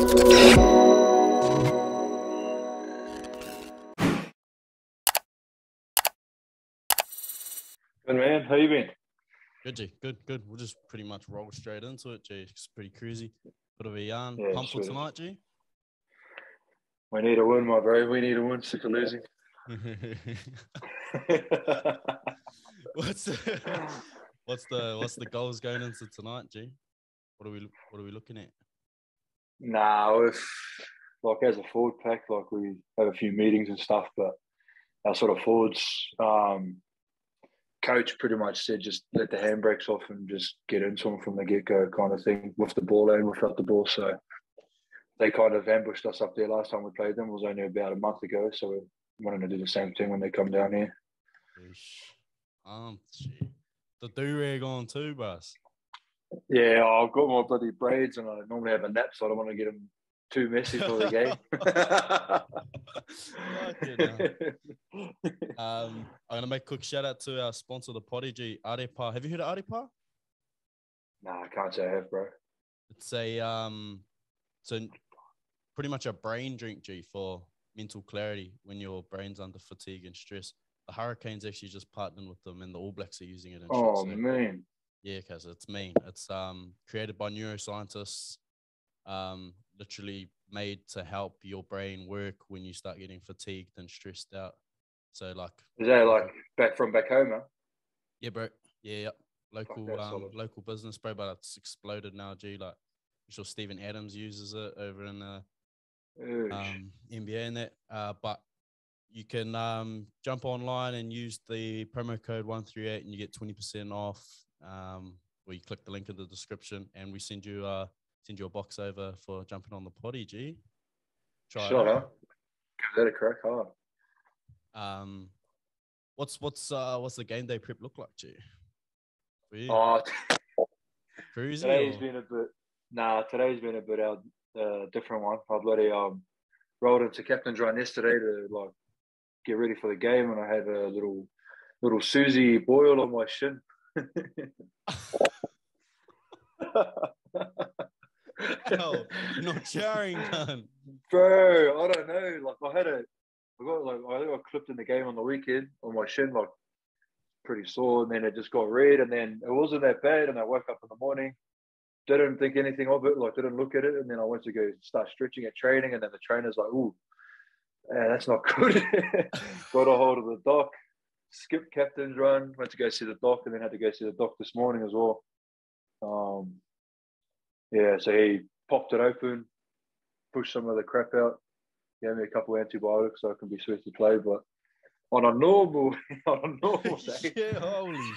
Good man. How you been? Good, G. Good, good. We'll just pretty much roll straight into it, G. It's pretty cruisy. Bit of a yarn. Yeah, Pump for tonight, G. We need a win, my bro. We need a win. Sick of losing. what's the what's the what's the goals going into tonight, G? What are we what are we looking at? Nah, if like as a forward pack, like we have a few meetings and stuff, but our sort of forwards, um, coach pretty much said just let the handbrakes off and just get into them from the get go, kind of thing, with the ball and without the ball. So they kind of ambushed us up there last time we played them. It was only about a month ago, so we're wanting to do the same thing when they come down here. Um, The do rag on too, boss. Yeah, I've got my bloody braids and I normally have a nap, so I don't want to get them too messy for the game. Um, I'm gonna make a quick shout out to our sponsor, the Potty G Arepa. Have you heard of Arepa? nah, I can't say I have, bro. It's a um, so pretty much a brain drink, G, for mental clarity when your brain's under fatigue and stress. The Hurricanes actually just partnered with them, and the All Blacks are using it. Oh man, Yeah, because it's mean. It's um created by neuroscientists, um, literally made to help your brain work when you start getting fatigued and stressed out. So like, is that like back from back home? Huh? yeah, bro, yeah, yeah. local that's um solid. local business, bro, but it's exploded now. G, like, I'm sure Steven Adams uses it over in the Oosh. um, NBA and that. Uh, but you can um, jump online and use the promo code one three eight, and you get twenty percent off. Um, where you click the link in the description, and we send you uh send you a box over for jumping on the potty. G, try it Shut out. Give that a crack, huh? Um, what's what's uh what's the game day prep look like, G? For you? Oh, Cruisy today's or- been a bit. Nah, today's been a bit out uh, different one. I bloody um rolled into captain's run yesterday to like get ready for the game, and I had a little little Susie boil on my shin. You're not showering, man. Bro, I don't know. Like I had a, I got like I I clipped in the game on the weekend on my shin, like pretty sore, and then it just got red, and then it wasn't that bad, and I woke up in the morning, didn't think anything of it, like didn't look at it, and then I went to go start stretching at training, and then the trainer's like, "Ooh, that's not good." got a hold of the doc, skipped captain's run, went to go see the doc, and then had to go see the doc this morning as well. Um, yeah, so he popped it open, pushed some of the crap out, gave me a couple of antibiotics so I can be sweet to play. But on a normal, on a normal day, yeah, holy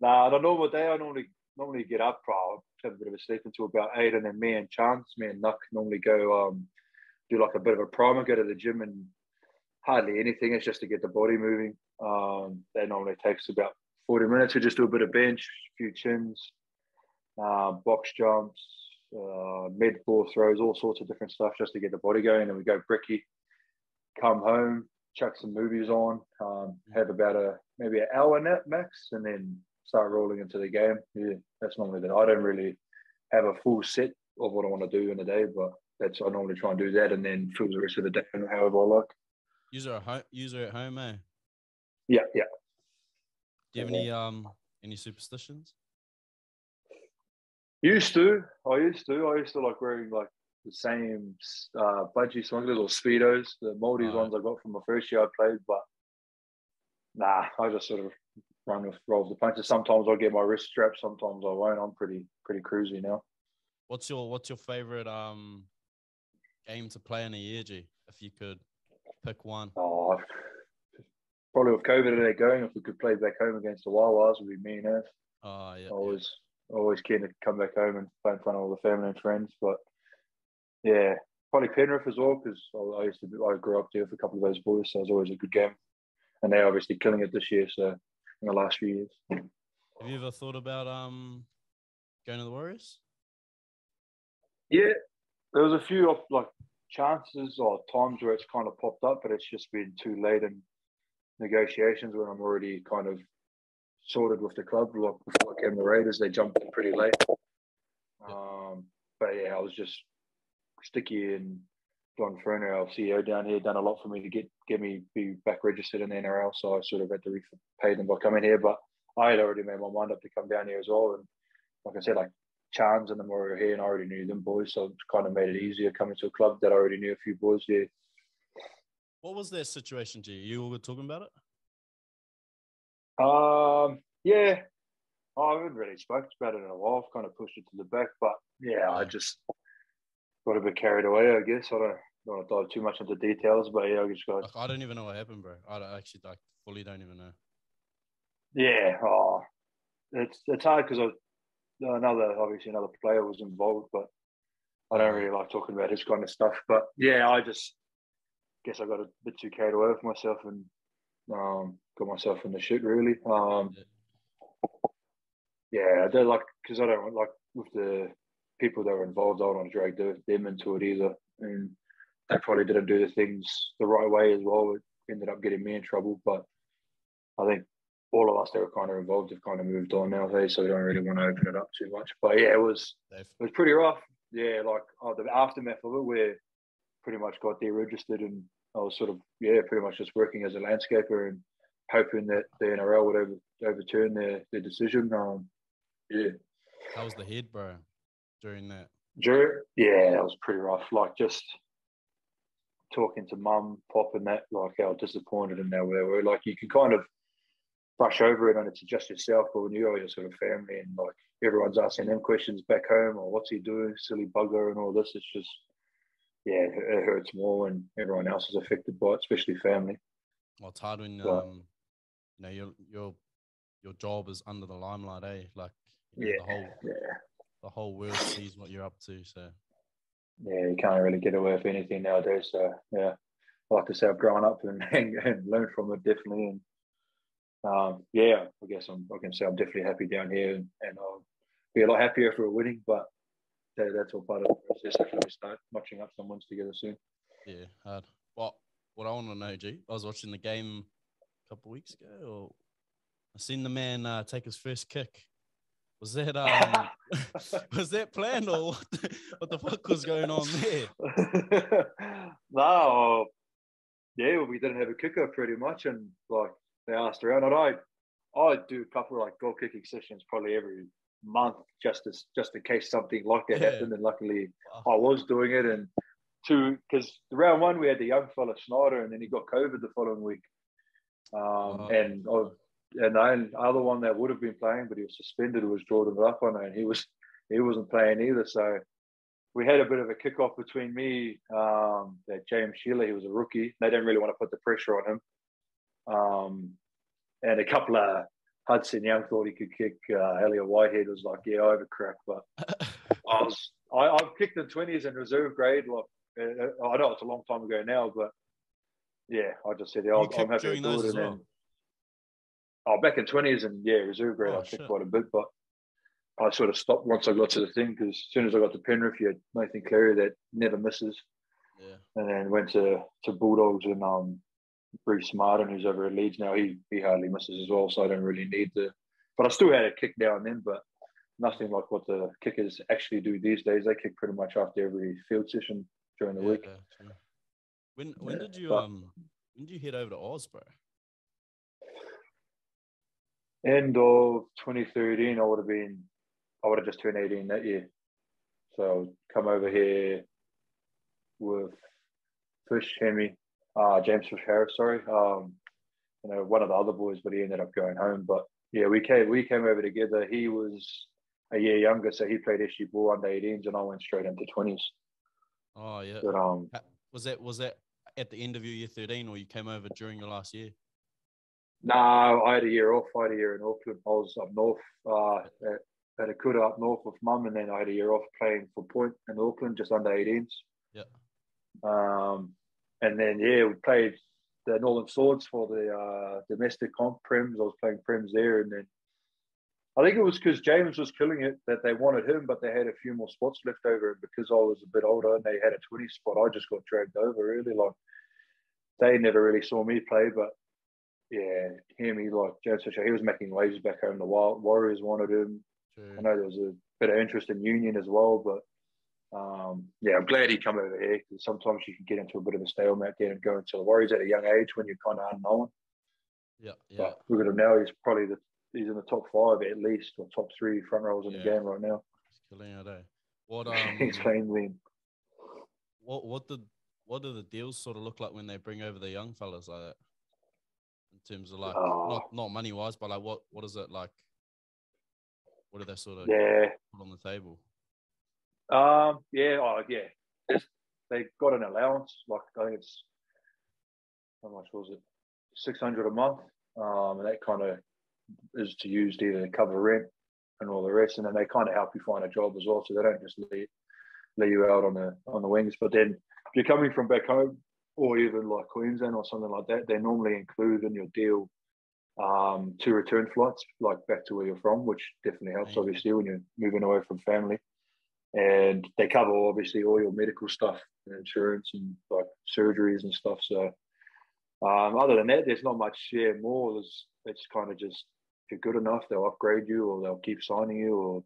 nah, on a normal day, I normally normally get up, bro, have a bit of a sleep until about eight, and then me and Chance, me and Nuck normally go um do like a bit of a primer, go to the gym, and hardly anything. It's just to get the body moving. Um, that normally takes about forty minutes to just do a bit of bench, a few chins, uh, box jumps, uh, med ball throws, all sorts of different stuff just to get the body going. And we go bricky, come home, chuck some movies on, um, have about a maybe an hour nap max, and then start rolling into the game. Yeah, that's normally that. I don't really have a full set of what I want to do in a day, but that's I normally try and do that, and then fill the rest of the day however I like. User at home, user at home, eh? Yeah, yeah. Do you have any um any superstitions? Used to, I used to, I used to like wearing like the same uh, budgie smugglers or speedos, the Maldives Oh. ones I got from my first year I played. But nah, I just sort of run with rolls the punches. Sometimes I'll get my wrist strapped, sometimes I won't. I'm pretty pretty cruisy now. What's your what's your favorite um game to play in a year, G? If you could pick one. Oh, probably with COVID and that going, if we could play back home against the Wawas, would be me and us. Oh yeah. yeah. always always keen to come back home and play in front of all the family and friends. But yeah, probably Penrith as well because I, I used to be, I grew up there with a couple of those boys, so it was always a good game. And they're obviously killing it this year. So in the last few years, Have you ever thought about um going to the Warriors? yeah, there was a few of like chances or times where it's kind of popped up, but it's just been too late in negotiations when I'm already kind of sorted with the club. Like before I came to Raiders, they jumped in pretty late. Um, but yeah, I was just sticky and Don Furner, our CEO down here, done a lot for me to get get me be back registered in the NRL. So I sort of had to repay them by coming here, but I had already made my mind up to come down here as well. And like I said, like Chans and them were here, and I already knew them boys, so it kind of made it easier coming to a club that I already knew a few boys here. What was that situation, G? You were talking about it? Um, yeah, I haven't really spoken about it in a while. I've kind of pushed it to the back, but yeah, I just got a bit carried away. I guess I don't, don't want to dive too much into details, but yeah, I just got. I don't even know what happened, bro. I actually like fully don't even know. Yeah, oh, it's it's hard because another obviously another player was involved, but I don't really like talking about his kind of stuff. But yeah, I just guess I got a bit too carried away with myself and um, got myself in the shit really. Um, yeah, I don't like because I don't like with the people that were involved. I don't want to drag them into it either, and they probably didn't do the things the right way as well. It ended up getting me in trouble, but I think all of us that were kind of involved have kind of moved on now, so we don't really want to open it up too much. But yeah, it was it was pretty rough. Yeah, like oh, the aftermath of it, where pretty much got deregistered, and I was sort of yeah, pretty much just working as a landscaper and hoping that the NRL would over, overturn their, their decision. Um, yeah. How was the head, bro, during that? During, yeah, it was pretty rough. Like just talking to mum, pop, and that, like how disappointed and how we were. Like you can kind of brush over it and it's just yourself, or when you're your sort of family and like everyone's asking them questions back home or what's he doing, silly bugger and all this, it's just yeah, it hurts more when everyone else is affected by it, especially family. Well, it's hard when but, um, you know your your your job is under the limelight, eh? Like you know, yeah, the whole yeah. the whole world sees what you're up to. So yeah, you can't really get away with anything nowadays. So yeah, I like to say I've grown up and, and, and learned from it definitely, and um, yeah, I guess I'm, I can say I'm definitely happy down here, and, and I'll be a lot happier if we're winning. But that, that's all part of the process. After we start matching up some wins together soon. Yeah, hard. What what I want to know, G, I was watching the game a couple of weeks ago, or I seen the man uh, take his first kick. Was that um was that planned or what the, what the fuck was going on there? no, yeah, well, we didn't have a kicker pretty much, and like they asked around. And I, I do a couple of like goal kicking sessions probably every month just as just in case something like that yeah. happened. And luckily, wow. I was doing it. And two, because round one we had the young fella Schneider, and then he got COVID the following week. Um, And I, and the other one that would have been playing, but he was suspended, was Jordan Rapana, and he was he wasn't playing either. So we had a bit of a kickoff between me, um, that James Schiller, he was a rookie. They didn't really want to put the pressure on him. Um, and a couple of Hudson Young thought he could kick. Uh, Elliott Whitehead was like, "Yeah, over crack," but I was I, I've kicked in twenties in reserve grade. Like uh, uh, I know it's a long time ago now, but yeah, I just said, yeah, I'm happy to do it. And well. then, oh, back in twenties and yeah, reserve grade, oh, I kicked quite a bit, but I sort of stopped once I got to the thing because as soon as I got to Penrith, you had Nathan Cleary that never misses. Yeah. And then went to to Bulldogs and um Rhyse Martin, who's over at Leeds now, he he hardly misses as well, so I don't really need to. But I still had a kick now and then, but nothing like what the kickers actually do these days. They kick pretty much after every field session during the yeah, week. When when yeah, did you but, um when did you head over to Oz, bro? End of 2013, I would have been, I would have just turned 18 that year. So come over here with Fish, Hemi, uh, James Harris, sorry. Um, you know, one of the other boys, but he ended up going home. But yeah, we came we came over together. He was a year younger, so he played SG ball under 18s, and I went straight into 20s. Oh yeah. But um, was that was that at the end of your year 13, or you came over during your last year? No, I had a year off. I had a year in Auckland. I was up north uh, at, at a kuta up north with mum, and then I had a year off playing for Point in Auckland, just under 18s. Yeah. Um, and then yeah, we played the Northern Swords for the uh, domestic comp prems. I was playing prems there, and then I think it was because James was killing it that they wanted him, but they had a few more spots left over. And because I was a bit older and they had a 20 spot, I just got dragged over really. Like they never really saw me play, but yeah, hear me like James Fisher, he was making waves back home. The Wild Warriors wanted him. True. I know there was a bit of interest in Union as well, but um, yeah, I'm glad he come over here because sometimes you can get into a bit of a stalemate getting going to the Warriors at a young age when you're kind of unknown. Yeah, yeah. But look at him now; he's probably the he's in the top five at least, or top three front rows in Yeah. the game right now. He's killing it, eh? What he's um, playing lean. what what did what do the deals sort of look like when they bring over the young fellas like that? In terms of like Oh. not not money wise, but like what what is it like? What do they sort of Yeah, put on the table? Um, yeah, oh yeah. They got an allowance, like I think it's how much was it? Six hundred a month, um, and that kind of is to use to either cover rent and all the rest, and then they kind of help you find a job as well, so they don't just lay lay you out on the on the wings. But then if you're coming from back home, or even like Queensland or something like that, they normally include in your deal um, two return flights, like back to where you're from, which definitely helps, obviously, when you're moving away from family. And they cover obviously all your medical stuff and insurance and like surgeries and stuff. So um, other than that, there's not much yeah more. There's it's kind of just if you're good enough, they'll upgrade you or they'll keep signing you or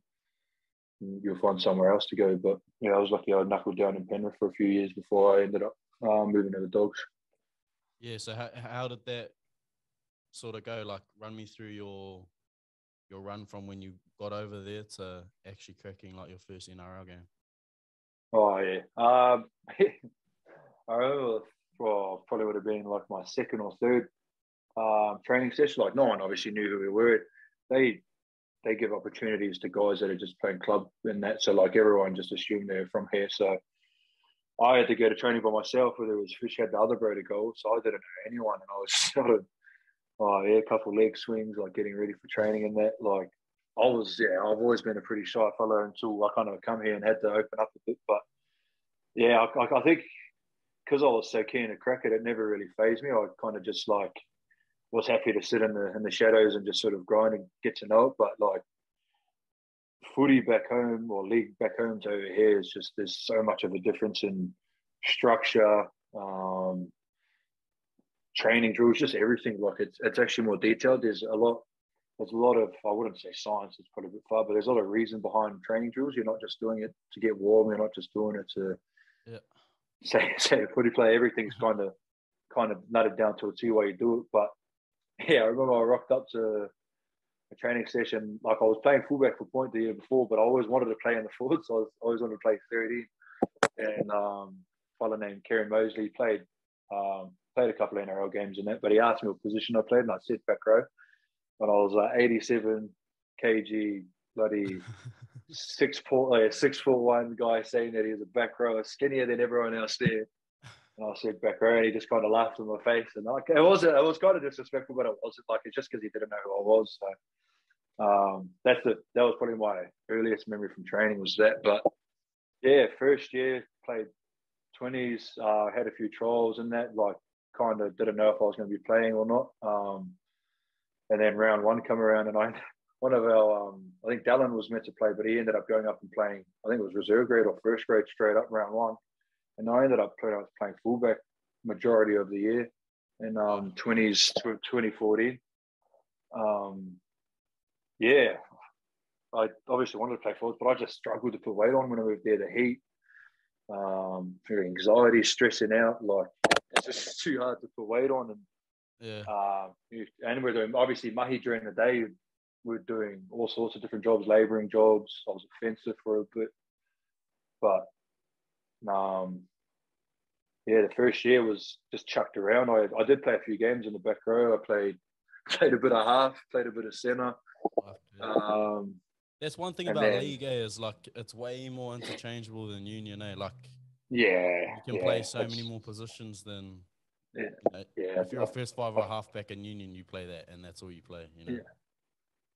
you'll find somewhere else to go. But yeah, I was lucky I knuckled down in Penrith for a few years before I ended up um, moving to the Dogs. Yeah. So how how did that sort of go? Like, run me through your your run from when you got over there to actually cracking like your first NRL game. Oh yeah. Um, I remember. Well, probably would have been like my second or third um, training session. Like no one obviously knew who we were. They they give opportunities to guys that are just playing club and that. So like everyone just assumed they're from here. So I had to go to training by myself. Whether it was Fish had the other bro to go, so I didn't know anyone, and I was sort of oh yeah, a couple of leg swings, like getting ready for training and that. Like I was yeah, I've always been a pretty shy fellow until I kind of come here and had to open up a bit. But yeah, I, I, think because I was so keen to cricket, it never really phased me. I kind of just like was happy to sit in the in the shadows and just sort of grind and get to know it. But like footy back home or league back home to over here is just there's so much of a difference in structure, um, training drills, just everything. Like it's it's actually more detailed. There's a lot. There's a lot of I wouldn't say science. It's probably a bit far, but there's a lot of reason behind training drills. You're not just doing it to get warm. You're not just doing it to Yeah. say say a footy play. Everything's kind of kind of nutted down to a T why you do it. But yeah, I remember I rocked up to a training session. Like I was playing fullback for point the year before, but I always wanted to play in the forward, so I was, always wanted to play 13. And um, a fellow named Kieran Mosley played um, played a couple of NRL games in that, but he asked me what position I played, and I said back row. And I was like 87 kg, bloody six foot, like a six foot one guy saying that he was a back row, skinnier than everyone else there. And I said back row, and he just kind of laughed in my face. And like, it wasn't, it was kind of disrespectful, but it wasn't like it's just because he didn't know who I was. So um, that's the that was probably my earliest memory from training was that. But yeah, first year played twenties, uh, had a few trials and that. Like, kind of didn't know if I was going to be playing or not. Um, and then round one come around, and I one of our um, I think Dallin was meant to play, but he ended up going up and playing. I think it was reserve grade or first grade straight up round one, and I ended up playing, I was playing fullback majority of the year in um, 20s to 2014. Um, yeah, I obviously wanted to play forwards, but I just struggled to put weight on when I moved there. The heat, um, anxiety, stressing out, like it's just too hard to put weight on. And yeah. uh, and we're doing obviously mahi during the day. We're doing all sorts of different jobs, labouring jobs. I was offensive for a bit, but um, yeah, the first year was just chucked around. I, I did play a few games in the back row. I played played a bit of half, played a bit of centre. Um, That's one thing about then- league eh, is like it's way more interchangeable than union, eh? Like yeah, you can yeah, play so many more positions than Yeah. you know, Yeah, if you're a first five or a halfback in union, you play that, and that's all you play. You know. Yeah.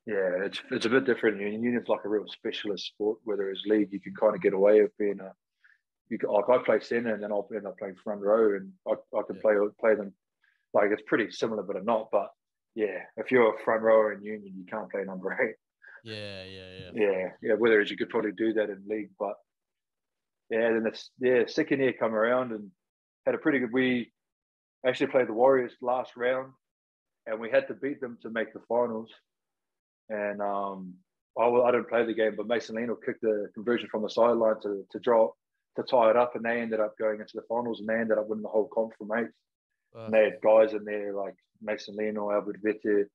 Yeah, it's it's a bit different. Union Union's like a real specialist sport. Whether it's league, you can kind of get away with being a. You can, like I play centre and then I'll end up playing front row, and I, I can Yeah. play play them. Like it's pretty similar, but not. But yeah, if you're a front rower in Union, you can't play number eight. Yeah, yeah, yeah. Yeah, yeah. Whereas you could probably do that in league, but yeah, then it's yeah. Second year come around and had a pretty good. We actually played the Warriors last round, and we had to beat them to make the finals. And um, I, I didn't play the game, but Mason Lino kicked the conversion from the sideline to to draw to tie it up, and they ended up going into the finals, and they ended up winning the whole comp from eight. Uh, and they had guys in there like Mason Lino, Albert Vete,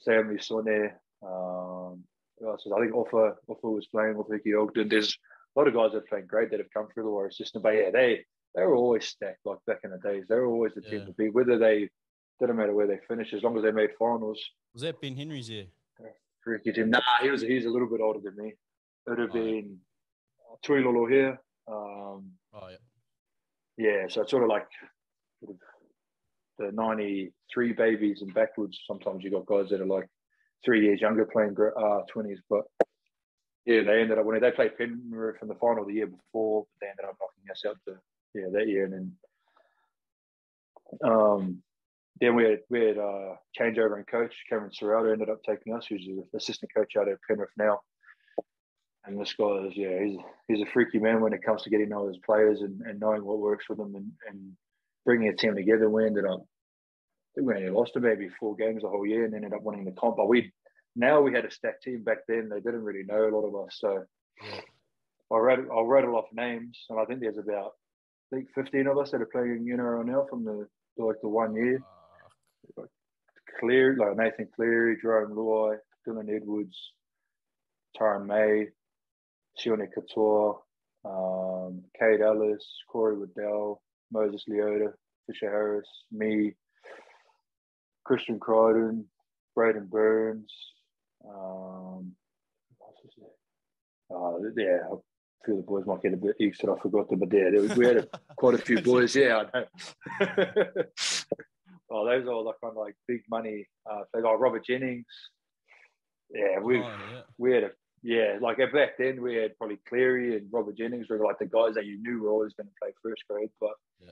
Sam Sone, um, I think Offa, Offa was playing with Ricky Ogden. There's a lot of guys that are playing great that have come through the Warriors system, but yeah, they they were always stacked like back in the days. They were always the team to beat, whether they didn't matter where they finished, as long as they made finals. Was that Ben Henry's year? Freaky team. Nah, he was he's a little bit older than me. It would have oh, been yeah. Tui Lolohea. Um, oh yeah. Yeah, so it's sort of like the '93 babies and backwards. Sometimes you got guys that are like three years younger playing uh, 20s, but yeah, they ended up winning. They played Penrith in the final the year before, but they ended up knocking us out to yeah that year, and then um, then we had we had uh, changeover in coach. Cameron Ciraldo ended up taking us, who's the assistant coach out at Penrith now. And this guy is yeah, he's he's a freaky man when it comes to getting know his players and, and knowing what works for them and, and bringing a team together. We ended up I think we only lost to maybe four games the whole year and ended up winning the comp. But we now we had a stacked team back then. They didn't really know a lot of us. So. I read I'll rattle off names, and I think there's about I think 15 of us that are playing in NRL now from the like the one year. Uh, Clear like Nathan Cleary, Jarome Luai, Dylan Edwards, Tyrone May, Sione Katoa, um, Kaide Ellis, Corey Waddell, Moses Leota, Fisher Harris, me, Christian Crichton, Braden Burns. Um, uh, yeah, a few of the boys might get a bit excited. I forgot them, but yeah, we had a, quite a few boys. Yeah, I know. oh, those are like kind of like big money. Uh, they got Robert Jennings. Yeah, we oh, yeah. we had a yeah, like back then we had probably Cleary and Robert Jennings were like the guys that you knew were always going to play first grade. But yeah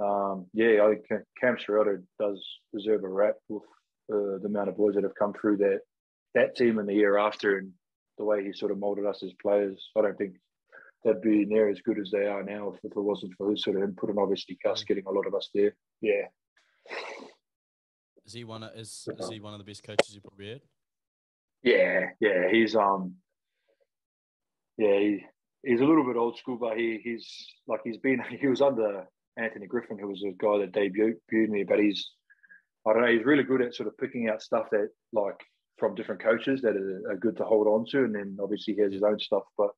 um, yeah, I think Cam Ciraldo does deserve a rap with uh, the amount of boys that have come through that that team in the year after and the way he sort of molded us as players. I don't think they'd be near as good as they are now if, if it wasn't for his sort of input and obviously Gus getting a lot of us there. Yeah. Is he one of is, is he one of the best coaches you probably had? Yeah, yeah. He's um yeah, he, he's a little bit old school, but he he's like he's been he was under Anthony Griffin, who was a guy that debuted me, but he's I don't know, he's really good at sort of picking out stuff that like from different coaches that are, are good to hold on to, and then obviously he has his own stuff. But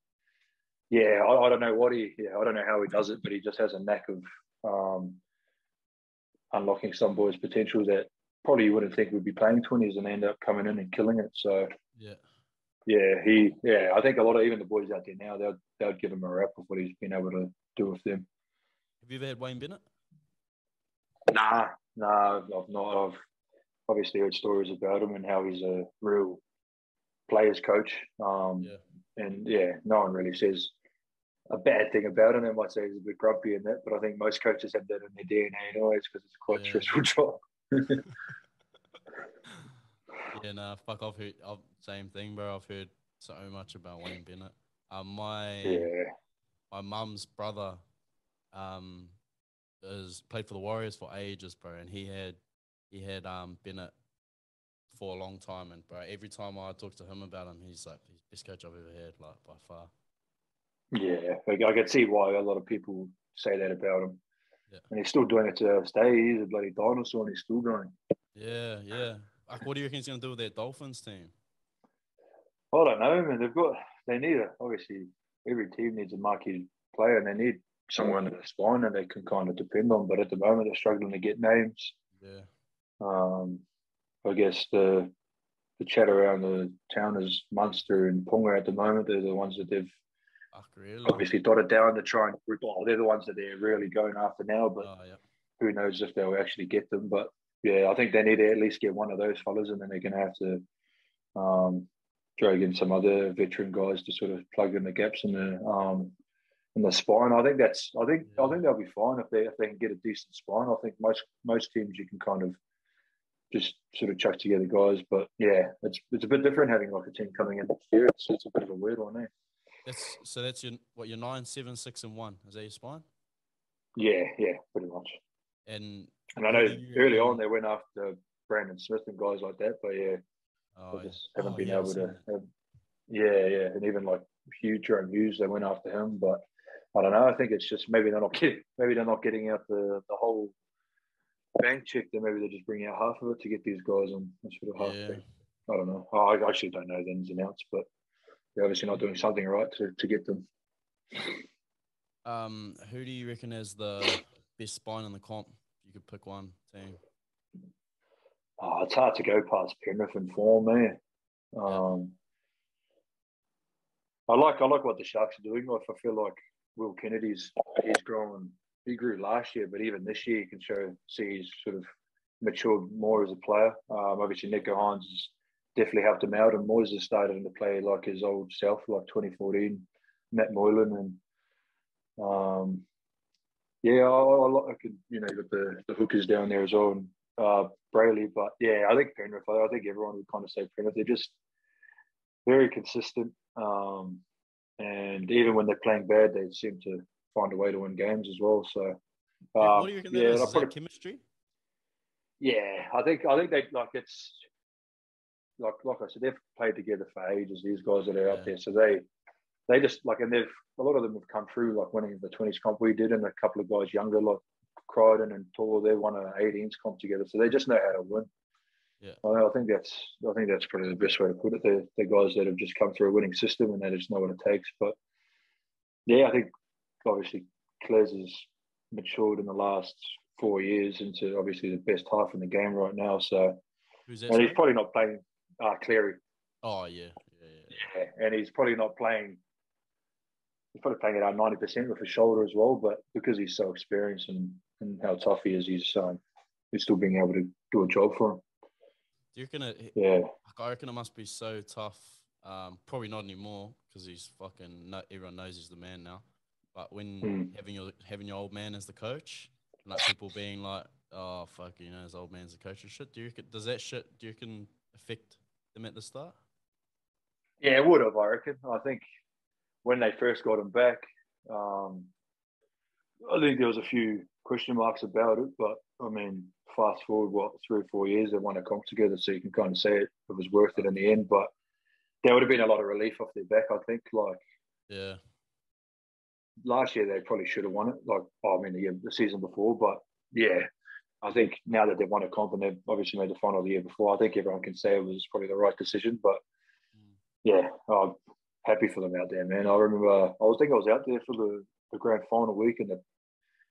yeah, I, I, don't know what he, yeah, I don't know how he does it, but he just has a knack of um, unlocking some boys' potential that probably you wouldn't think would be playing twenties and end up coming in and killing it. So yeah, yeah, he, yeah, I think a lot of even the boys out there now they'll they'll give him a rap of what he's been able to do with them. Have you ever had Wayne Bennett? Nah, nah, I've not. I've obviously heard stories about him and how he's a real players coach. Um, yeah. And yeah, no one really says a bad thing about him. They might say he's a bit grumpy in that, but I think most coaches have that in their DNA anyways because it's quite yeah. stressful job. yeah, nah, fuck. I've heard I've, same thing, bro. I've heard so much about Wayne Bennett. Uh, my yeah. my mum's brother um, has played for the Warriors for ages, bro, and he had he had um Bennett for a long time, and bro, every time I talk to him about him, he's like he's best coach I've ever had, like by far. Yeah, I can see why a lot of people say that about him. Yeah. And he's still doing it to this day. He's a bloody dinosaur, and he's still going. Yeah, yeah. Like, what do you reckon he's going to do with that Dolphins team? I don't know, man. They've got they need a obviously every team needs a marquee player, and they need someone in the spine that they can kind of depend on. But at the moment, they're struggling to get names. Yeah. Um, I guess the the chat around the town is Munster and Ponga at the moment. They're the ones that they've really? obviously dotted down to try and oh, they're the ones that they're really going after now. But oh, yeah. who knows if they'll actually get them? But yeah, I think they need to at least get one of those fellas, and then they're going to have to um, drag in some other veteran guys to sort of plug in the gaps in the um, in the spine. I think that's. I think. Yeah. I think they'll be fine if they if they can get a decent spine. I think most most teams you can kind of just sort of chuck together guys. But yeah, it's it's a bit different having like a team coming in here. It's it's a bit of a weird one, eh? That's so. That's your what your nine, seven, six, and one. Is that your spine? Yeah, yeah, pretty much. And and I know early on they went after Brandon Smith and guys like that, but yeah, oh, just haven't oh, been yeah, able to. Have, Yeah, yeah, and even like Hugh Jahrome Hughes, they went after him, but I don't know. I think it's just maybe they're not getting maybe they're not getting out the the whole bank check. Then maybe they're just bringing out half of it to get these guys on sort of half. Yeah. I don't know. I actually don't know the ins and outs, but they're obviously not doing something right to, to get them. Um, who do you reckon is the best spine in the comp? If you could pick one team. Oh, it's hard to go past Penrith and form, man. Um, I like I like what the Sharks are doing. I feel like Will Kennedy's he's growing. He grew last year, but even this year, you can show see he's sort of matured more as a player. Um, obviously, Nicho Hynes has definitely helped him out, and Moyes has started to play like his old self, like 2014, Matt Moylan, and um, yeah, I, I, I could you know got the the hookers down there as well, and uh, Brailey, but yeah, I think Penrith. I think everyone would kind of say Penrith. They're just very consistent. Um, and even when they're playing bad, they seem to find a way to win games as well. So, um, what do you reckon? Yeah, is, is chemistry? Yeah, I think I think they like it's like like I said, they've played together for ages. These guys that are yeah. out there, so they they just like and they've a lot of them have come through like winning the twenties comp we did, and a couple of guys younger like Crichton and Tor, they won an 18s comp together, so they just know how to win. Yeah, I, think that's I think that's probably the best way to put it. They're, they're guys that have just come through a winning system and they just know what it takes. But yeah, I think obviously Cles has matured in the last four years into obviously the best half in the game right now. So and he's probably not playing uh, Cleary. Oh yeah. Yeah, yeah. yeah, and he's probably not playing. He's probably playing it out ninety percent with his shoulder as well, but because he's so experienced and, and how tough he is, he's um, he's still being able to do a job for him. Do you reckon it? Yeah. I reckon it must be so tough. Um, probably not anymore because he's fucking. No, everyone knows he's the man now. But when mm. having your having your old man as the coach, like people being like, "Oh fuck," you know, his old man's the coach and shit. Do you reckon, does that shit? Do you can affect them at the start? Yeah, it would have. I reckon. I think when they first got him back, um, I think there was a few question marks about it. But I mean, fast forward what three or four years, they won a comp together, so you can kind of say it, it was worth it in the end. But there would have been a lot of relief off their back, I think. Like, yeah, last year they probably should have won it. Like, I mean, the, the season before, but yeah, I think now that they've won a comp and they've obviously made the final the year before, I think everyone can say it was probably the right decision. But yeah, I'm happy for them out there, man. I remember I was thinking I was out there for the, the grand final week and the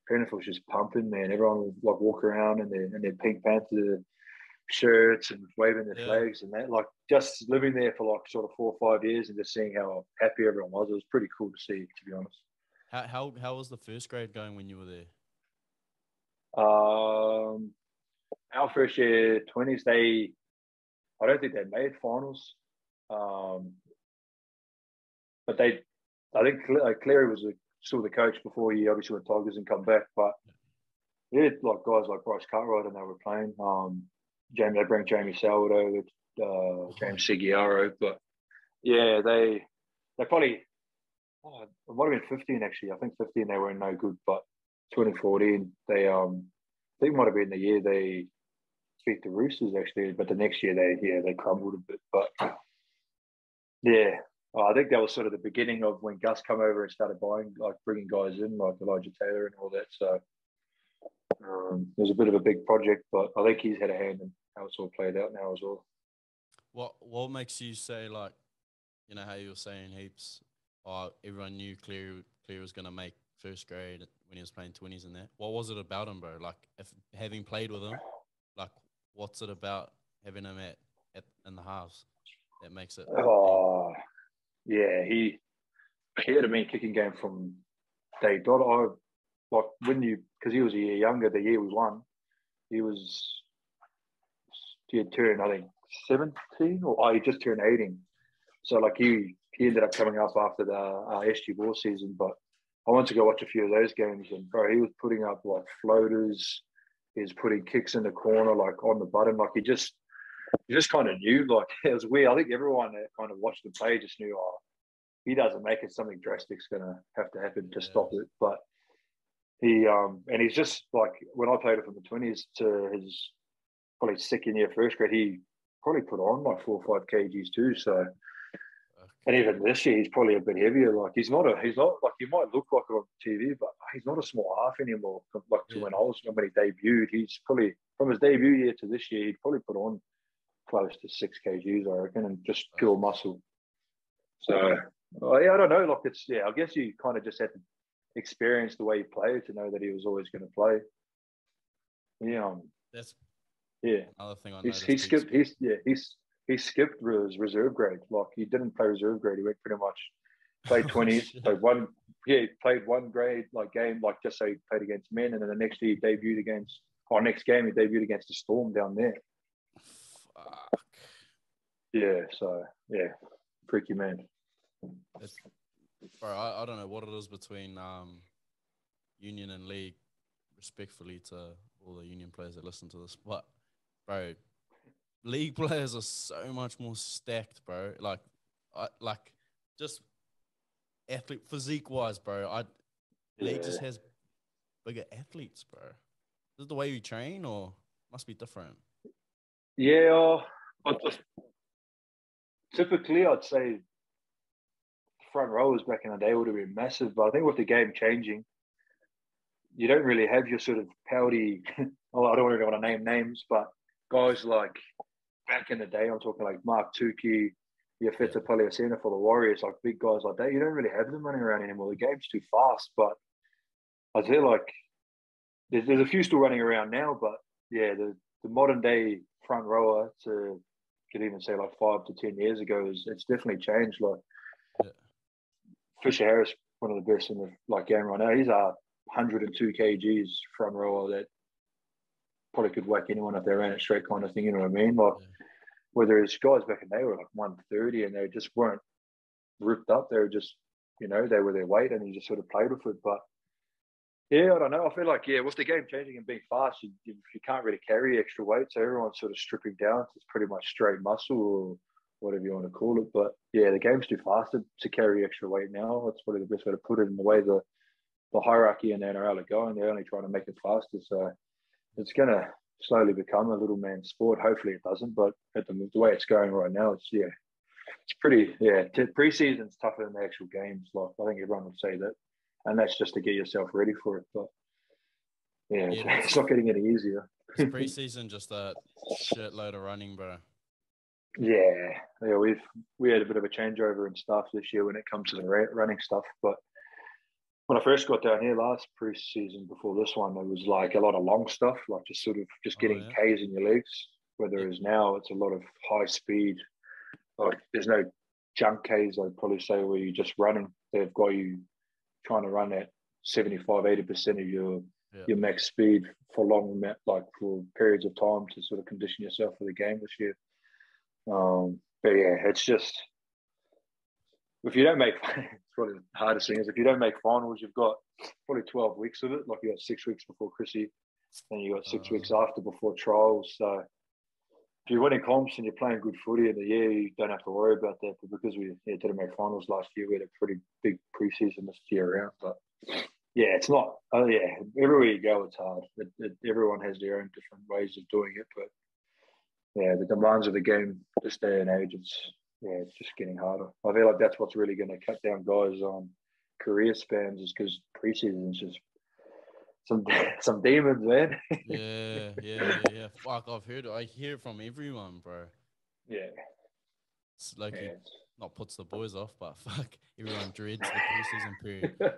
Penrith was just pumping, man. Everyone would like walk around in their in their Pink Panther shirts and waving their yeah. flags and that. Like just living there for like sort of four or five years and just seeing how happy everyone was. It was pretty cool to see, to be honest. How how how was the first grade going when you were there? Um, our first year twenties, they I don't think they made finals. Um, but they, I think Cleary was a still the coach before he obviously went Tigers and come back. But yeah, like guys like Bryce Cartwright and they were playing. Um, Jamie, they bring Jamie Salvado, uh, James Segeyaro, but yeah, they they probably oh, it might have been 15 actually. I think 15 they were no good, but 2014 they um I think might have been the year they beat the Roosters actually, but the next year they yeah they crumbled a bit, but yeah, I think that was sort of the beginning of when Gus come over and started buying, like bringing guys in, like Elijah Taylor and all that. So um, it was a bit of a big project, but I think he's had a hand in how it's all played out now as well. What What makes you say like, you know, how you were saying heaps? Oh, everyone knew Clear Clear was going to make first grade when he was playing twenties and that. What was it about him, bro? Like, if having played with him, like, what's it about having him at, at in the halves that makes it? Oh, yeah, he he had a mean kicking game from day dot. I like when you because he was a year younger. The year we won, he was he had turned I think seventeen or oh, he just turned eighteen. So like he he ended up coming up after the uh, SG Ball season. But I went to go watch a few of those games, and bro, he was putting up like floaters. He was putting kicks in the corner, like on the button. Like he just you just kind of knew, like it was weird. I think everyone that kind of watched him play just knew, oh, he doesn't make it, something drastic's going to have to happen to yeah. stop it. But he, um, and he's just like when I played it from the twenties to his probably second year first grade, he probably put on like four or five kgs too. So And even this year, he's probably a bit heavier. Like he's not a, he's not like he might look like on TV, but he's not a small half anymore. Like to Yeah. when I was when he debuted, he's probably from his debut year to this year, he'd probably put on close to six kgs, I reckon, and just pure muscle. So yeah, I don't know. Like it's yeah, I guess you kind of just had to experience the way he played to know that he was always going to play. Yeah, um, That's yeah. another thing I He's, he skipped. He's yeah. He's he skipped his reserve grade. Like he didn't play reserve grade. He went pretty much played Oh, twenties, shit. played one. Yeah, played one grade like game, like just so he played against men, and then the next year he debuted against. our next game he debuted against the Storm down there. Fuck. Yeah. So yeah, freaky man. It's, bro, I, I don't know what it is between um, union and league. Respectfully to all the union players that listen to this, but bro, league players are so much more stacked, bro. Like, I like just athlete physique wise, bro. I league just has bigger athletes, bro. Is it the way you train or must be different? Yeah, I just, typically I'd say front rowers back in the day would have been massive, but I think with the game changing, you don't really have your sort of pouty. well, I don't really want to name names, but guys like back in the day, I'm talking like Mark Tookey, Iafeta Paleaaesina for the Warriors, like big guys like that. You don't really have them running around anymore. The game's too fast, but I feel like there's, there's a few still running around now, but yeah, the, the modern day front rower to could even say like five to ten years ago is it's definitely changed. Like Yeah. Fisher Harris, one of the best in the like game right now. He's a 102 kgs front rower that probably could whack anyone if they ran it straight, kind of thing. You know what I mean? Like Yeah. whether it's guys back in the day were like 130 and they just weren't ripped up. They were just you know they were their weight and you just sort of played with it, but. Yeah, I don't know. I feel like yeah, with the game changing and being fast, you, you, you can't really carry extra weight, so everyone's sort of stripping down. to pretty much straight muscle or whatever you want to call it. But yeah, the game's too fast to, to carry extra weight now. That's probably the best way to put it. In the way the the hierarchy in the NRL are going, they're only trying to make it faster. So it's going to slowly become a little man sport. Hopefully it doesn't, but at the, the way it's going right now, it's yeah, it's pretty yeah. T- preseason's tougher than the actual games. Like I think everyone would say that, and that's just to get yourself ready for it. But yeah, Yeah, it's, it's not getting any easier. Is preseason just a shitload of running, bro? Yeah, yeah, we've we had a bit of a changeover in stuff this year when it comes to the running stuff. But when I first got down here last pre-season before this one, it was like a lot of long stuff, like just sort of just Oh, getting yeah. K's in your legs. Whereas now it's a lot of high speed. Like there's no junk K's, I'd probably say, where you're just running. They've got you trying to run at 75, 80% of your Yeah. your max speed for long, like for periods of time to sort of condition yourself for the game this year. Um, but yeah, it's just if you don't make probably the hardest thing is if you don't make finals, you've got probably twelve weeks of it. Like you got six weeks before Chrissy, and you got six Uh. weeks after before trials. So if you're winning comps and you're playing good footy in the year, you don't have to worry about that. But because we yeah, didn't make finals last year, we had a pretty big preseason this year around. But yeah, it's not. Oh yeah, everywhere you go, it's hard. It, it, everyone has their own different ways of doing it, but yeah, the demands of the game this day and age, it's yeah, it's just getting harder. I feel like that's what's really going to cut down guys on career spans, is because preseason's just some some demons, man. Yeah, yeah, yeah, yeah. Fuck, I've heard. I hear it from everyone, bro. yeah, It's like yeah. it not puts the boys off, but fuck, everyone dreads the preseason period. yeah.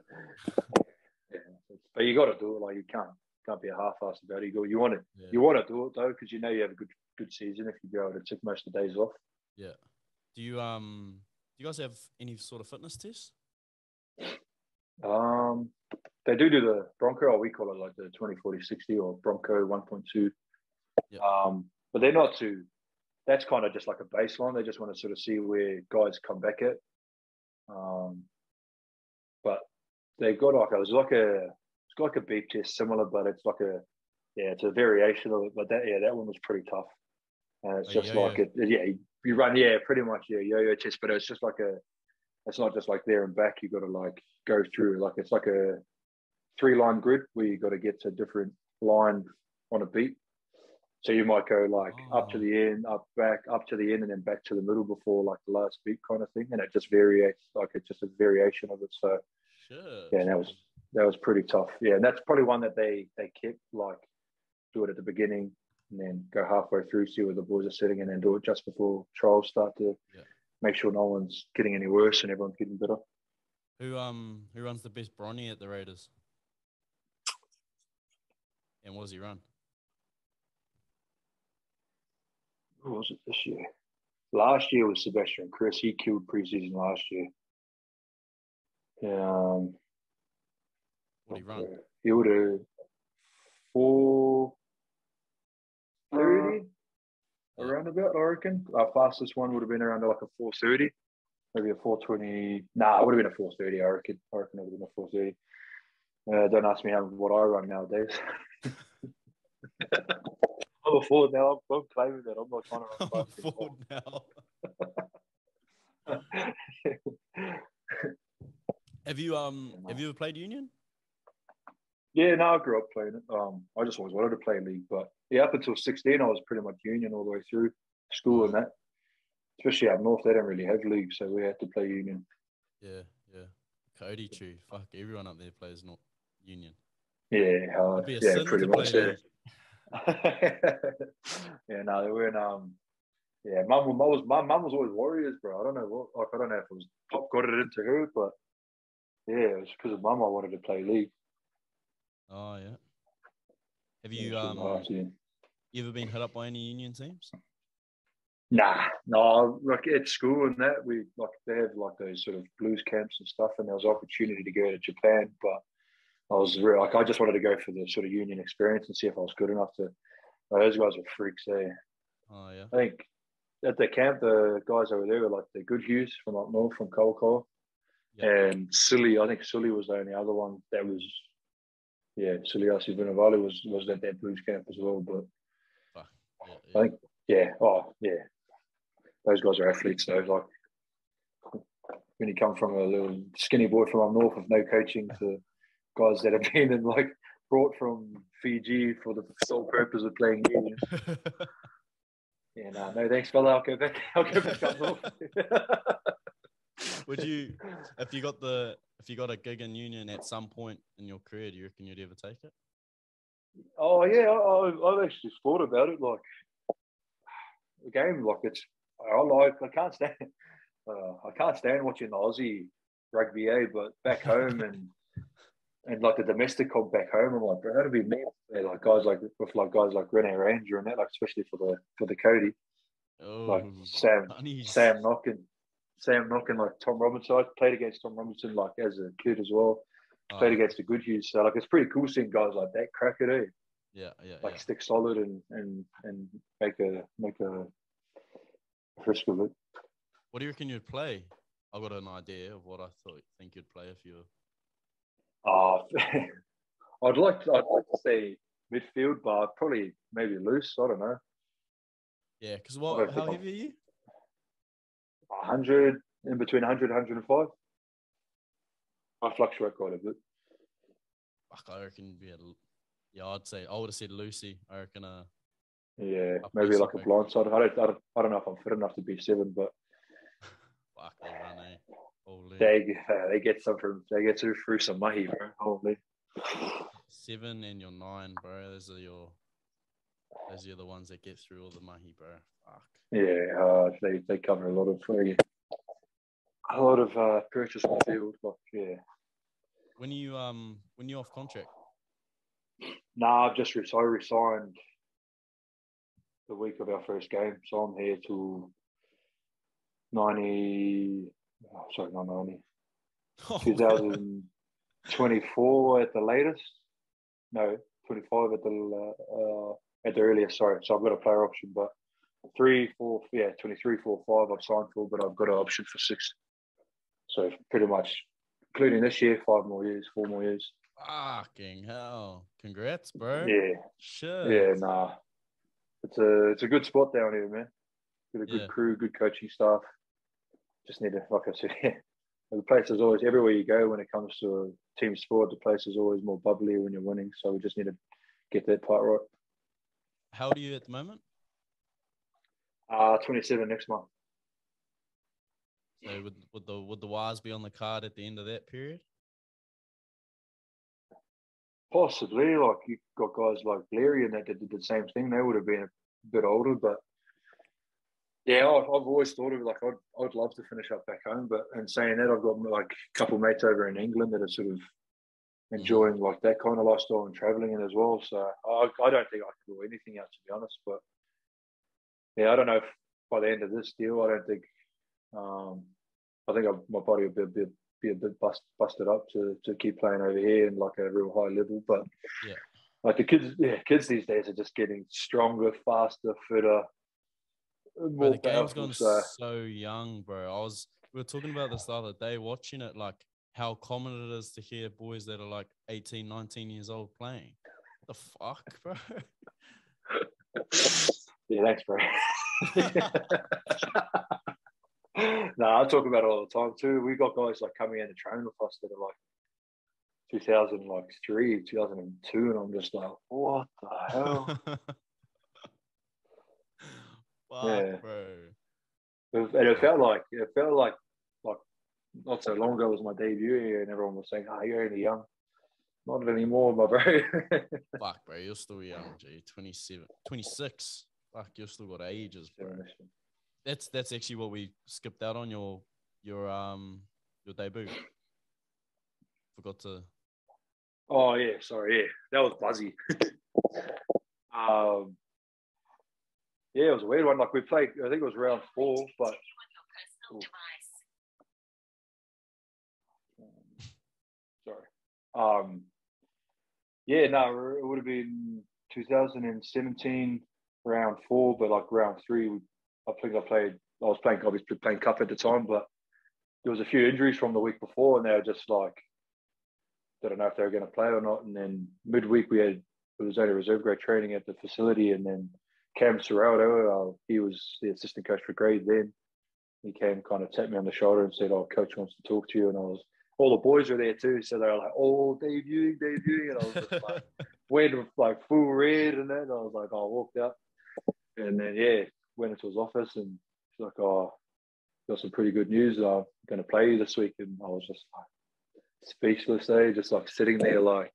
But you got to do it. Like you can't can't be a half-assed about it. You, go, you want to Yeah, you want to do it though, because you know you have a good good season if you go to take most of the days off. yeah. Do you um? Do you guys have any sort of fitness tests? Um, they do do the Bronco, or we call it like the 20, 40, 60 or Bronco 1.2. Yeah. Um, but they're not too, that's kind of just like a baseline. They just want to sort of see where guys come back at. Um, but they've got like, it was like a, it's like a beep test similar, but it's like a, yeah, it's a variation of it. But that, yeah, that one was pretty tough. And it's A just yo-yo. like, it, yeah, you run, yeah, pretty much, yeah, yo yo test, but it's just like a, it's not just like there and back. You got to like go through like it's like a three line grid where you got to get to a different line on a beat. So you might go like up to Oh. the end, up back, up to the end, and then back to the middle before like the last beat kind of thing, and it just varies. Like it's just a variation of it. So sure. yeah, that was that was pretty tough. Yeah, and that's probably one that they they kept like do it at the beginning and then go halfway through, see where the boys are sitting, and then do it just before trials start to Yeah. make sure no one's getting any worse and everyone's getting better. Who um who runs the best Bronny at the Raiders? And what does he run? Who was it this year? Last year was Sebastian Kris. He killed preseason last year. Um, What do he run? He would have four thirty Yeah. around about. I reckon our fastest one would have been around like a four thirty, maybe a four twenty. Nah, it would have been a four thirty. I reckon. I reckon it would have been a four thirty. Uh, don't ask me how what I run nowadays. I'm a forward now. I'm, I'm claiming that. I'm not trying to I'm run a fast forward now. Have you um have you ever played Union? Yeah, no, I grew up playing it. Um, I just always wanted to play league, but yeah, up until sixteen, I was pretty much union all the way through school and that. Especially up north, they don't really have league, so we had to play union. Yeah, yeah. Cody Chew. Fuck everyone up there plays not Union. Yeah, uh, be a yeah, pretty much. Yeah. yeah, no, they weren't. Um, yeah, mum, was my mum was always Warriors, bro. I don't know what, like, I don't know if it was pop got it into her, but yeah, it was because of mum I wanted to play league. Oh yeah. Have you um nice, yeah. You ever been hit up by any Union teams? Nah, no, like at school and that, we like they have like those sort of blues camps and stuff, and there was opportunity to go to Japan, but I was real like I just wanted to go for the sort of union experience and see if I was good enough to. like, those guys were freaks there. Oh yeah. I think at the camp, the guys over there were like the Goodhues from up north from Kolko, Yeah. and Sully. I think Sully was the only other one that was. Yeah, Sully Asi Vinavali was was at that blues camp as well, but Yeah, I think yeah, oh yeah, those guys are athletes though. Like when you come from a little skinny boy from up north with no coaching to guys that have been in like brought from Fiji for the sole purpose of playing union. Yeah, no, no thanks, fella. I'll go back. I'll go back up north. Would you if you got the if you got a gig in Union at some point in your career, do you reckon you'd ever take it? Oh yeah, I, I've actually thought about it. Like the game, like it's I like I can't stand uh, I can't stand watching the Aussie rugby, eh? But back home and and like the domestic comp back home, I'm like, bro, that'd be me. Yeah, like guys like with like guys like Rene Ranger and that, like especially for the for the Cody, Oh, like Sam honeys. Sam knocking. Sam knocking like Tom Robinson. I played against Tom Robinson like as a kid as well. Oh, Played against the Goodhues. So like it's pretty cool seeing guys like that crack it, eh? Yeah, yeah, like yeah. stick solid and and and make a make a risk of it. What do you reckon you'd play? I got an idea of what I thought think you'd play if you were. Uh, I'd like to, I'd like to say midfield, but probably maybe loose. I don't know. Yeah, because what? How think I'm- heavy are you? hundred in between 100 105. I fluctuate quite a bit. Fuck, I reckon you'd be a. l- Yeah, I'd say I would have said Lucy. I reckon. Uh, Yeah, maybe like a back. blind side. I don't, I don't I don't know if I'm fit enough to be seven, but fuck, they run eh. Holy. they uh, they get some from they get through through some mahi, bro. Holy. Seven and your nine, bro. Those are your. Those are the ones that get through all the mahi, bro. Fuck. Yeah, uh, they they cover a lot of uh, a lot of uh, purchase on the field. Like, yeah. When you um when you off contract? Nah, I've just re- I resigned the week of our first game, so I'm here till ninety. Oh, sorry, not ninety. Oh, 2024 at the latest. No, 25 at the uh, at the earliest. Sorry, so I've got a player option, but three, four, yeah, 23, four, five. I've signed for, but I've got an option for six. So pretty much, including this year, five more years, four more years. Fucking hell! Congrats, bro. Yeah, Shit. yeah, nah. It's a it's a good spot down here, man. Got a good Yeah. crew, good coaching staff. Just need to, like I said, yeah. The place is always everywhere you go when it comes to a team sport. The place is always more bubbly when you're winning. So we just need to get that part right. how old are you at the moment? Uh, 27 next month. So would, would the would the wires be on the card at the end of that period? Possibly, like you've got guys like Larry and that did the same thing. They would have been a bit older, but yeah, I've, I've always thought of like I'd, I'd love to finish up back home. But and saying that, I've got like a couple mates over in England that are sort of enjoying like that kind of lifestyle and traveling in as well. So I, I don't think I can do anything else to be honest. But yeah, I don't know if by the end of this deal, I don't think. Um, I think I, my body would be, be, be a bit bust, busted up to, to keep playing over here in like a real high level. But Yeah. like the kids, yeah, kids these days are just getting stronger, faster, fitter, Bro, the game's gone So so young, bro. I was we were talking about this the other day, watching it, like how common it is to hear boys that are like 18, 19 years old playing. The fuck, bro? yeah, thanks, bro. no, I talk about it all the time too. We got guys like coming in to train with us that are like 2003, 2002, and I'm just like, what the hell? Fuck, Yeah. bro. and it felt like it felt like like not so long ago was my debut here, and everyone was saying, "Oh, you're only young." Not anymore, my bro. Fuck, bro. You're still young, G. 27, 26. Fuck, you've still got ages, bro. That's that's actually what we skipped out on your your um your debut. Forgot to Oh yeah, sorry, yeah, that was buzzy. um, yeah, it was a weird one. Like we played, I think it was round four, but sorry. Um, yeah, no, it would have been 2017 round four, but like round three, we- I think I played. I was playing, obviously playing cup at the time, but there was a few injuries from the week before, and they were just like, don't know if they were going to play or not. And then midweek, we had it was only reserve grade training at the facility, and then Cam Ciraldo, uh, he was the assistant coach for grade then. He came, kind of tapped me on the shoulder and said, "Oh, coach wants to talk to you." And I was, all the boys were there too, so they were like, "Oh, debuting, debuting," and I was just like, went like full red and then I was like, I walked out, and then yeah, went into his office and he's like, "Oh, got some pretty good news. I'm going to play you this week," and I was just like speechless, eh? Just like sitting there, like,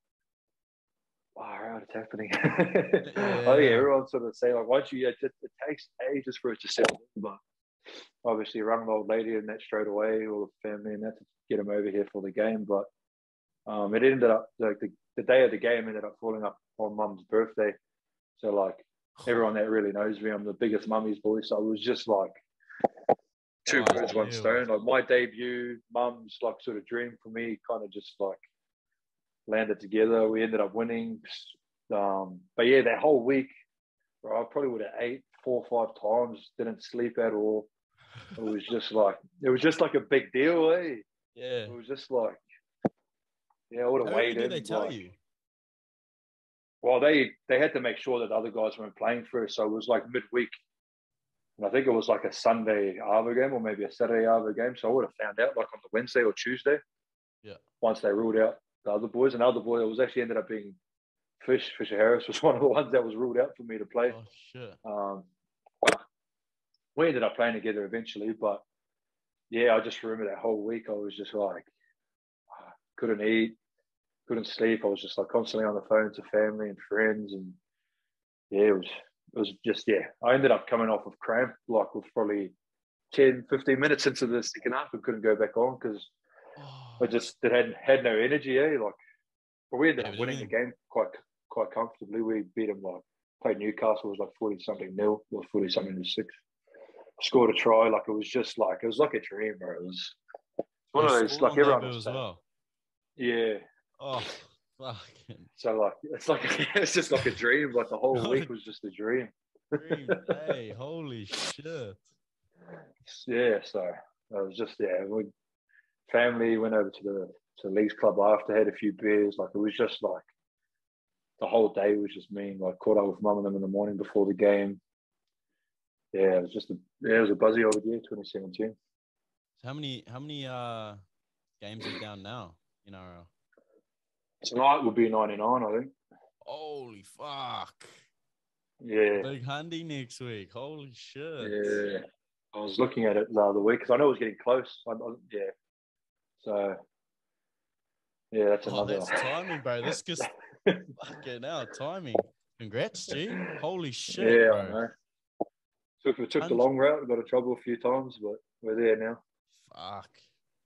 wow, what's happening? I think Yeah. everyone sort of say like, once you, it, it takes ages for it to settle but obviously rung the old lady and that straight away, all the family and that to get him over here for the game. But um, it ended up like the, the day of the game ended up falling up on mum's birthday. So like everyone that really knows me, I'm the biggest mummy's boy. So I was just like two birds, one stone. Like my debut, mum's like sort of dream for me, kind of just like landed together. We ended up winning. Um, but yeah, that whole week, bro, I probably would have ate four or five times, didn't sleep at all. It was just like it was just like a big deal, eh? yeah. It was just like yeah, I would have waited. did they tell like- you? Well, they they had to make sure that the other guys weren't playing first, so it was like midweek, and I think it was like a Sunday Arvo game or maybe a Saturday Arvo game. So I would have found out like on the Wednesday or Tuesday. Yeah. Once they ruled out the other boys, and the other boy it was actually ended up being Fish Fisher Harris was one of the ones that was ruled out for me to play. Oh shit. Um, we ended up playing together eventually, but yeah, I just remember that whole week. I was just like, ah, couldn't eat, couldn't sleep. I was just like constantly on the phone to family and friends, and yeah, it was it was just yeah. I ended up coming off of cramp, like with probably 10, 15 minutes into the second half, and couldn't go back on because Oh, I just it had had no energy. Eh, like, but we ended up winning the game quite quite comfortably. We beat them like played Newcastle it was like forty something nil or forty something to six. Scored a try like it was just like it was like a dream, bro. It was one of those like everyone was as well. Yeah. Oh, fucking So like it's like it's just like a dream. Like the whole week was just a dream. dream day. Holy shit. yeah, so I was just yeah. We family went over to the to the leagues club after, had a few beers. Like it was just like the whole day was just me. Like caught up with mum and them in the morning before the game. Yeah, it was just a yeah, it was a buzzy old year, 2017. So how many how many uh games are down now in NRL? Tonight will be 99, I think. Holy fuck. Yeah, Big handy next week. Holy shit. yeah. I was looking at it the other week because I know it was getting close. I, I, yeah, so yeah, that's Oh, another. that's timing, bro. This just fucking now timing. Congrats, G. Holy shit, yeah, I bro. know. Took we took the long route. We got in trouble a few times, but we're there now. Fuck.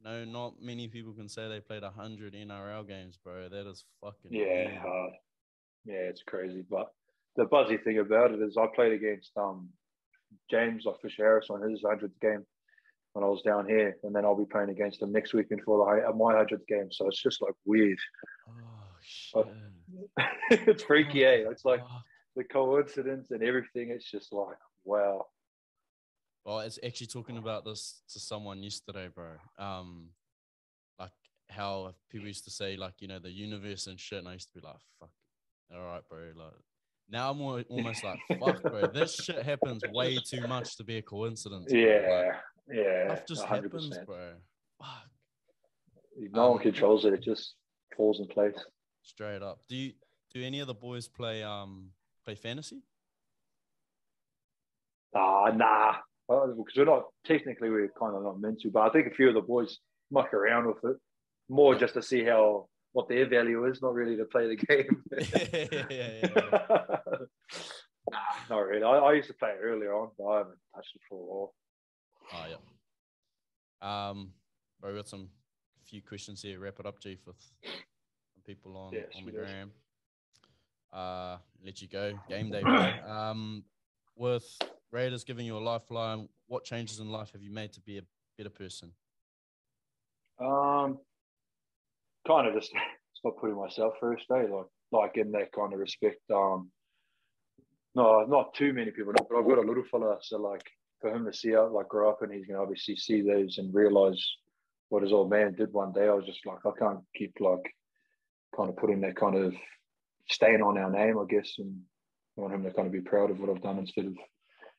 No, not many people can say they played 100 NRL games, bro. That is fucking. Yeah, uh, yeah, it's crazy. But the buzzy thing about it is, I played against um James like Fisher Harris on his hundredth game when I was down here, and then I'll be playing against him next weekend for the uh, my hundredth game. So it's just like weird. Oh, shit. it's freaky, eh? It's like the coincidence and everything. It's just like wow. Well, I was actually talking about this to someone yesterday, bro. Um, like how people used to say, like, you know, the universe and shit. And I used to be like, fuck, all right, bro. Like, now I'm al- almost like, fuck, bro. This shit happens way too much to be a coincidence. bro. Like, Yeah, yeah, stuff just hundred happens, bro. Fuck, No one Um, controls it. It just falls in place. straight up. Do you do any of the boys play um play fantasy? Ah, nah. Because we're not technically we're kind of not meant to, but I think a few of the boys muck around with it more just to see how what their value is, not really to play the game. yeah, yeah, yeah. nah, not really. I, I used to play it earlier on, but I haven't touched it for a while. Oh yeah. Um, we got some few questions here. Wrap it up, Chief, with some people on on the gram. Uh, let you go. Game day. bro. um, with Raiders giving you a lifeline, what changes in life have you made to be a better person? Um, kind of just stop putting myself first, eh? Like, like in that kind of respect. Um, no, not too many people, but I've got a little fella, so like for him to see out, like grow up, and he's gonna obviously see those and realize what his old man did one day. I was just like, I can't keep like kind of putting that kind of stain on our name, I guess, and I want him to kind of be proud of what I've done instead of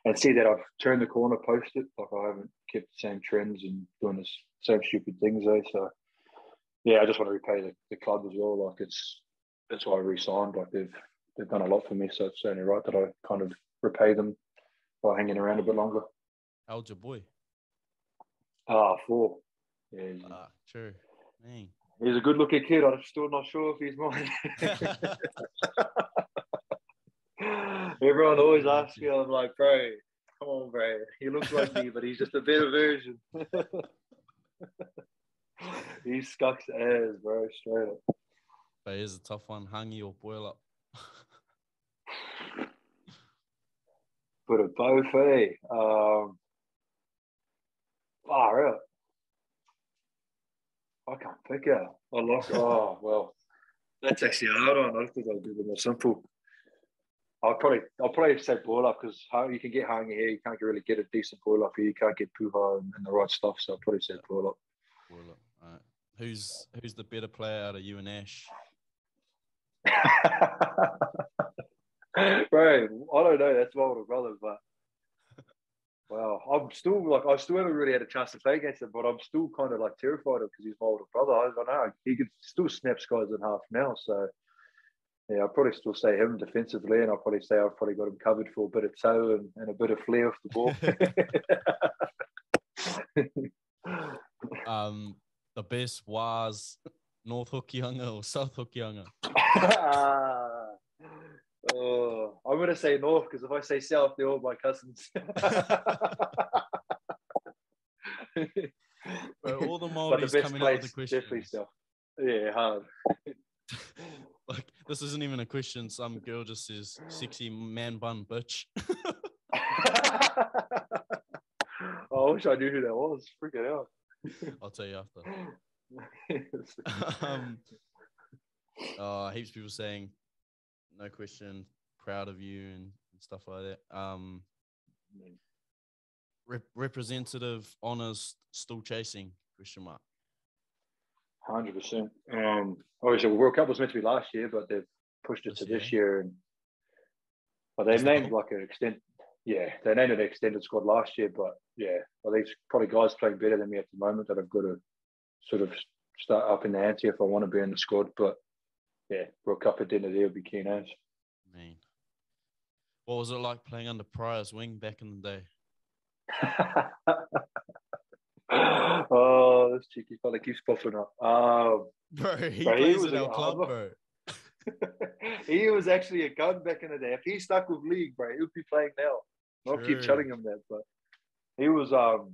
and see that I've turned the corner post it. Like I haven't kept the same trends and doing the same stupid things though. So yeah, I just want to repay the, the club as well. Like it's that's why I re-signed. Like they've they've done a lot for me, so it's only right that I kind of repay them by hanging around a bit longer. How old's your boy? Ah, four. Yeah, Ah, true. Man. he's a good-looking kid. I'm still not sure if he's mine. Everyone always asks me, I'm like, bro, come on, bro. He looks like me, but he's just a better version. he scucks ass, bro, straight up. but here's a tough one. Hangi or boil up? Put a both, eh? Um, far out. I can't pick it. I like, oh, well, that's actually a hard one. I think I'll do the more simple. I'll probably, I'll probably say boil up because you can get hangi here. You can't really get a decent boil up here. You can't get puha and, and the right stuff. So I'll probably say boil up. Up. All right. Who's who's the better player out of you and Ash? Bro, I don't know. That's my older brother, but wow, I'm still like I still haven't really had a chance to play against him, but I'm still kind of like terrified of because he's my older brother. I don't know. He could still snap skies in half now, so yeah, I'll probably still say him defensively, and I'll probably say I've probably got him covered for a bit of toe and, and a bit of flair off the ball. Um, the best was North Hokianga or South Hokianga? oh, I'm gonna say north because if I say south, they're all my cousins. Bro, all the But Māoris coming out with the place, definitely south. Yeah, hard. Like this isn't even a question. Some girl just says sexy man bun bitch. I wish I knew who that was. Freaking out. I'll tell you after. um, uh, heaps of people saying, no question, proud of you and, and stuff like that. Um, rep- representative honors still chasing? Question mark. Hundred percent. Um, obviously, the World Cup was meant to be last year, but they've pushed it to this year? and but they've named like an extent. Yeah, they named an extended squad last year, but yeah, well, there's probably guys playing better than me at the moment that I've got to sort of start up in the ante if I want to be in the squad. But yeah, World Cup at the end of the day would be keen as. Man. What was it like playing under Prior's wing back in the day? this cheeky fella keeps popping up. Um, Bro, he Bro, he plays was in our club, bro. he was actually a gun back in the day. If he stuck with league, bro, he would be playing now. I'll keep telling him that, but he was um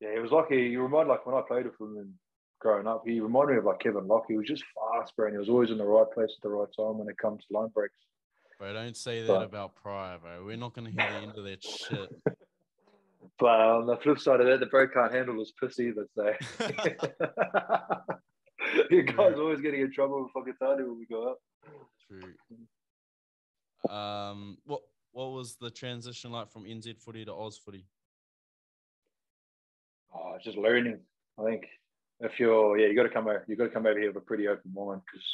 yeah, he was like he, he reminded like when I played with him and growing up, he reminded me of like Kevin Locke. He was just fast, bro, and he was always in the right place at the right time when it comes to line breaks. Bro, don't say that But- about Prior, bro. We're not gonna hear the end of that shit. But on the flip side of that, the bro can't handle his piss either. So you guys always getting in trouble with fucking Tani when we go up. True. Um, what what was the transition like from NZ footy to Oz footy? Oh, it's just learning. I think if you're, yeah, you got to come over. You got to come over here with a pretty open mind because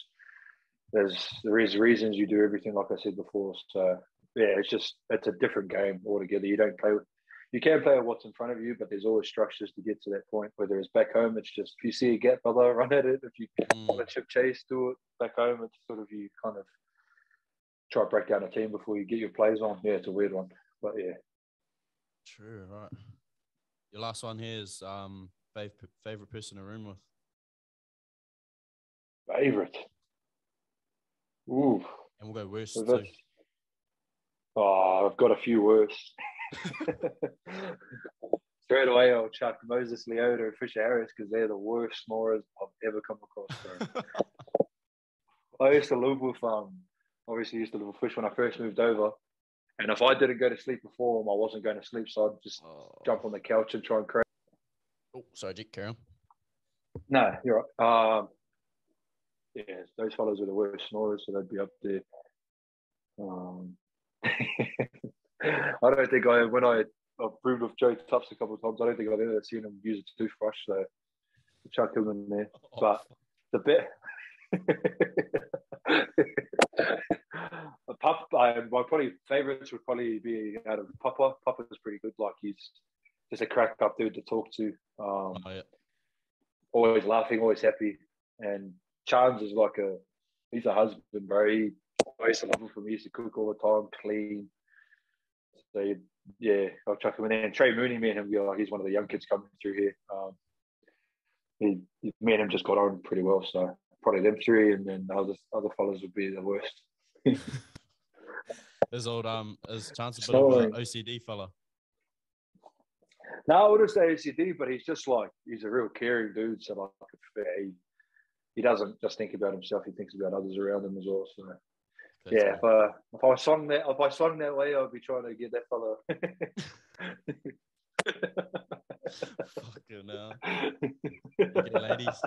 there's there is reasons you do everything like I said before. So yeah, it's just it's a different game altogether. You don't play with. You can play with what's in front of you, but there's always structures to get to that point. Whether it's back home, it's just if you see a gap, brother, run at it. If you want Mm, to chip chase, do it. Back home, it's sort of you kind of try to break down a team before you get your plays on. Yeah, it's a weird one, but yeah. true, right. Your last one here is um fav- favorite person to room with. Favorite. Ooh. And we'll go worst So oh, I've got a few worse. Straight away, I'll chuck Moses Leota and Fisher Harris because they're the worst snorers I've ever come across. I used to live with, um, obviously, used to live with Fish when I first moved over. And if I didn't go to sleep before him, I wasn't going to sleep. So I'd just Oh. jump on the couch and try and crack. Oh, sorry, Dick, carry on. No, you're right. Um, yeah, those fellows are the worst snorers, so they'd be up there. Um, I don't think I, when I I've roomed with Joe Tufts a couple of times, I don't think I've ever seen him use a toothbrush, so chuck him in there. But the bit. Papa, uh, my probably favourites would probably be out of Papa. Papa's pretty good. Like he's just a crack up dude to talk to. Um, Oh, yeah. always laughing, always happy. And Chance is like a he's a husband, bro. He I used to love him from he used to cook all the time, clean. So yeah, I'll chuck him in there. And Trey Mooney, me and him, like he's one of the young kids coming through here. Um, he, me and him just got on pretty well, so probably them three, and then the other other fellas would be the worst. His old um his chance a bit of an OCD fella. No, I wouldn't say OCD, but he's just like he's a real caring dude. So like, he he doesn't just think about himself; he thinks about others around him as well. So yeah, cool. if, uh, if I swung that if I swung that way, I'd be trying to get that fella. Fucking hell. Okay, ladies.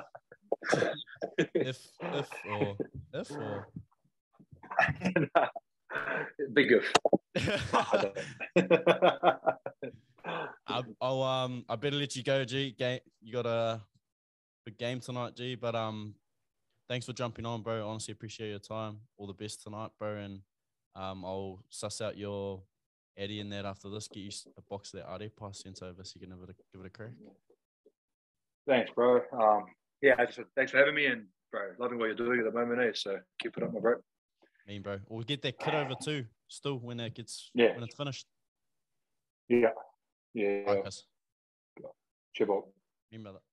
If if or if or Big if. I, I'll um I better let you go, G. Game you got a big game tonight, G. But um thanks for jumping on, bro. Honestly appreciate your time. All the best tonight, bro. And um I'll suss out your Eddie in that after this. Get you a box of that pass sent over so you can give it a, give it a crack. thanks, bro. Um, yeah, just, thanks for having me, and bro, loving what you're doing at the moment, eh? So keep it up, my bro. Mean, bro. We'll get that kit over too. Still, when it gets Yeah. when it's finished. Yeah, yeah. Chip up. Remember that.